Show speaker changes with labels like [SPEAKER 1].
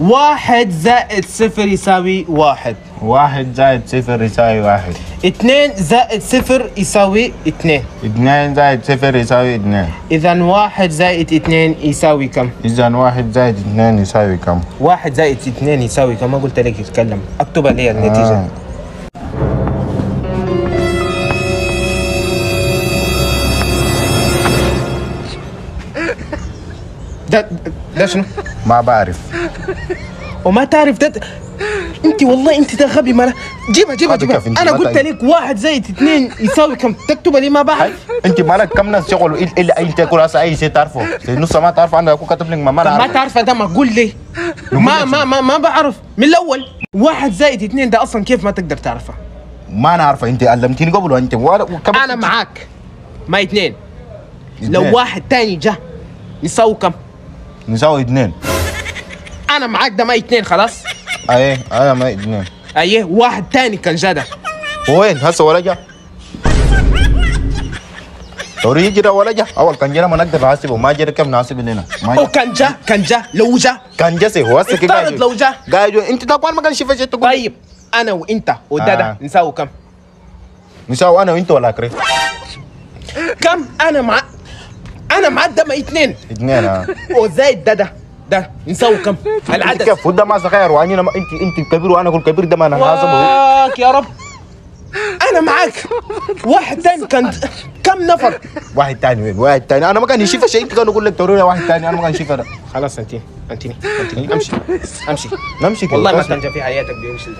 [SPEAKER 1] واحد زائد صفر يساوي واحد.
[SPEAKER 2] واحد زائد صفر يساوي واحد.
[SPEAKER 1] اثنين زائد صفر يساوي اثنين.
[SPEAKER 2] اثنين زائد صفر يساوي اثنين.
[SPEAKER 1] اذا واحد زائد اثنين يساوي كم؟
[SPEAKER 2] إذا واحد زائد اثنين يساوي كم؟
[SPEAKER 1] واحد زائد اثنين يساوي كم؟ ما قلت لك تتكلم اكتبها لي النتيجة.
[SPEAKER 2] آه.
[SPEAKER 1] ده ده شنو؟
[SPEAKER 2] ما بعرف.
[SPEAKER 1] وما تعرف ده انت والله انت ده غبي ما جيبها جيبها جيبها.
[SPEAKER 2] أنا
[SPEAKER 1] قلت؟ لك واحد زائد اثنين يساوي كم؟ تكتبها لي ما بعرف.
[SPEAKER 2] انت مالك كم ناس شغل إلا انت تقول هسه أي شيء تعرفه. نص ما تعرف أنا أكون كاتب لك ما ما
[SPEAKER 1] ما تعرف ده ما قول لي. ما ما ما ما بعرف. من الأول. واحد زائد اثنين ده أصلا كيف ما تقدر تعرفها
[SPEAKER 2] ما نعرفه انت علمتني قبل وانت
[SPEAKER 1] أنا معاك. ما اثنين. لو واحد تاني جا يساوي كم؟
[SPEAKER 2] نساوي اثنين.
[SPEAKER 1] أنا معاك ده ما اثنين خلاص.
[SPEAKER 2] إيه أنا ما اثنين.
[SPEAKER 1] إيه واحد تاني كان جا ده
[SPEAKER 2] وين؟ هسه ولا جا. يجي ده ولا جا. أول كان جا ما نقدر نحاسبه. ما جا كيف نحاسب لنا ما
[SPEAKER 1] أو
[SPEAKER 2] جا.
[SPEAKER 1] كان جا كان جا لو جا.
[SPEAKER 2] كان جسي هو هسه كده
[SPEAKER 1] افترض لو جا.
[SPEAKER 2] قاعد أنت تقول ما كان شايف شيء تقول.
[SPEAKER 1] طيب أنا وإنت وده ده
[SPEAKER 2] آه.
[SPEAKER 1] نساوي كم؟
[SPEAKER 2] نساوي أنا وإنت ولا كريم.
[SPEAKER 1] كم؟ أنا مع أنا معاك ده ما اثنين
[SPEAKER 2] اثنين آه.
[SPEAKER 1] وزايد ده ده ده. نساوي كم؟ العدد.
[SPEAKER 2] كيف؟ وده ما صغير. واني ما انت أنت كبير وأنا أقول كبير ده ما أنا
[SPEAKER 1] واك يا رب. أنا معاك. واحد تاني كان كم نفر؟
[SPEAKER 2] واحد تاني وين؟ واحد تاني. أنا ما كان يشوف شيء أنت كان أقول لك تورينا واحد تاني. أنا ما كان يشوف. أنا
[SPEAKER 1] خلاص انتي أنتيني أنتيني. امشي امشي
[SPEAKER 2] كده
[SPEAKER 1] والله ما. تنجح في حياتك بيمشي ده